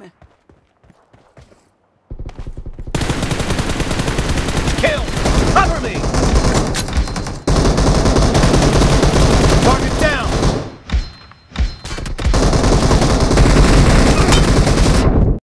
time.